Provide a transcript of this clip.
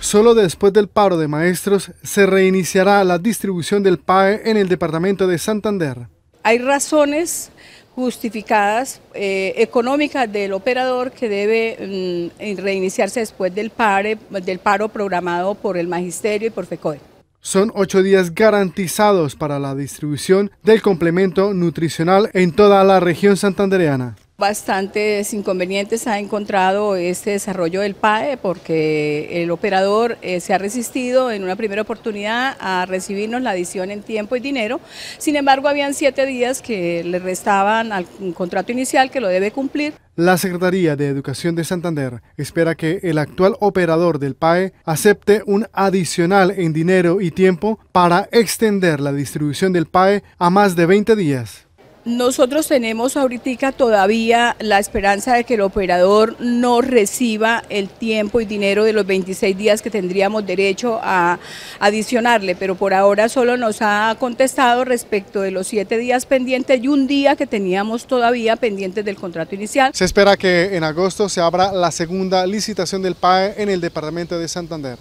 Solo después del paro de maestros se reiniciará la distribución del PAE en el departamento de Santander. Hay razones justificadas eh, económicas del operador que debe mm, reiniciarse después del, pare, del paro programado por el Magisterio y por FECODE. Son ocho días garantizados para la distribución del complemento nutricional en toda la región santandereana. Bastantes inconvenientes ha encontrado este desarrollo del PAE porque el operador eh, se ha resistido en una primera oportunidad a recibirnos la adición en tiempo y dinero. Sin embargo, habían siete días que le restaban al contrato inicial que lo debe cumplir. La Secretaría de Educación de Santander espera que el actual operador del PAE acepte un adicional en dinero y tiempo para extender la distribución del PAE a más de 20 días. Nosotros tenemos ahorita todavía la esperanza de que el operador no reciba el tiempo y dinero de los 26 días que tendríamos derecho a adicionarle, pero por ahora solo nos ha contestado respecto de los siete días pendientes y un día que teníamos todavía pendientes del contrato inicial. Se espera que en agosto se abra la segunda licitación del PAE en el departamento de Santander.